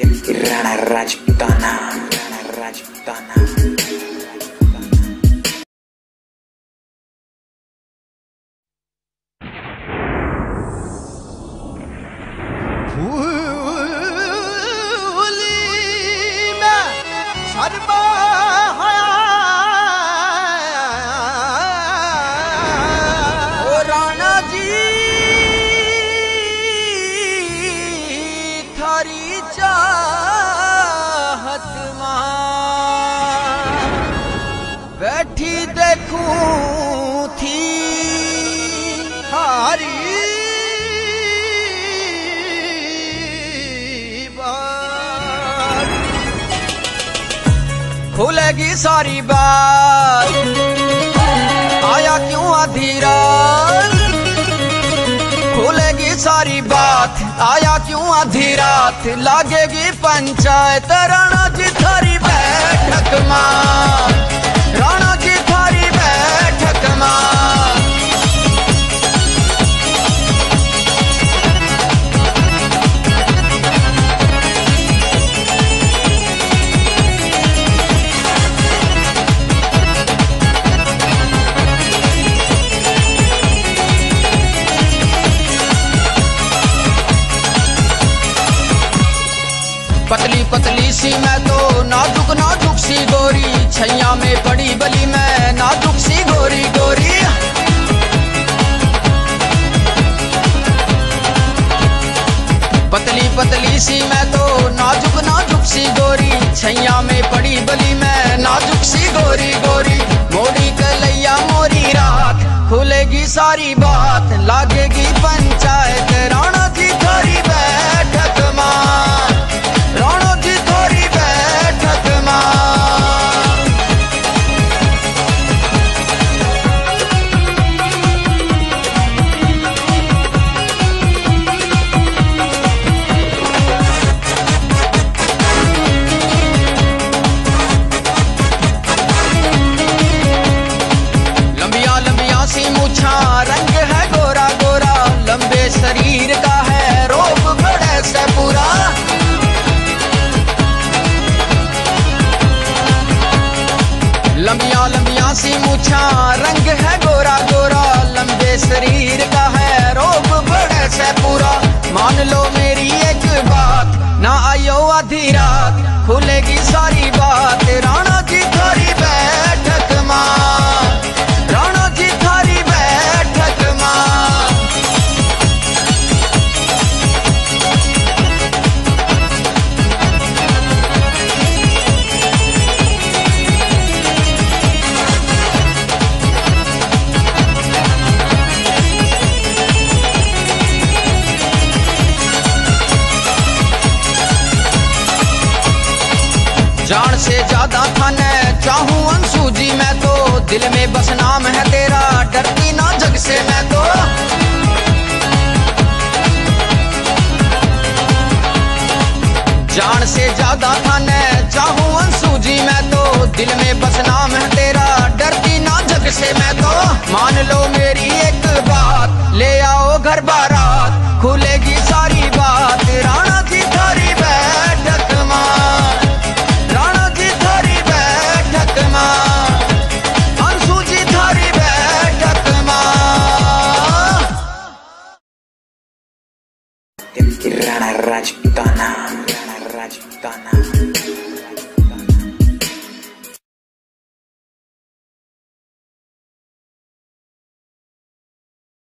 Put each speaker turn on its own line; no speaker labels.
Rana Rajputana Rana Rajputana
Rana खुलेगी सारी बात। आया क्यों आधी रात खुलेगी सारी बात। आया क्यों आधी रात लागेगी पंचायत राणा पतली सी मैं तो नाजुक नाजुक सी गोरी। छैया में पड़ी बली मैं, नाजुक सी गोरी गोरी। पतली पतली सी मैं तो नाजुक नाजुक सी गोरी। छैया में पड़ी बली मैं, नाजुक सी गोरी गोरी। मोड़ी कलैया, मोरी रात, खुलेगी सारी बात, लागेगी पंचायत। मूछा रंग है गोरा गोरा, लंबे शरीर का है रोग, बड़े से पूरा। मान लो मेरी एक बात, ना आयो आधी रात, खुलेगी सारी बात। राणा जी जान से ज़्यादा थाने चाहूँ अंशु जी, मैं तो। दिल में बस नाम है तेरा। डरती ना जग से मैं तो। जान से ज़्यादा थाने चाहूँ अंशु जी, मैं तो। दिल में बस नाम है तेरा। डरती ना जग से मैं तो। मान लो मेरी
Rajputana. Rajputana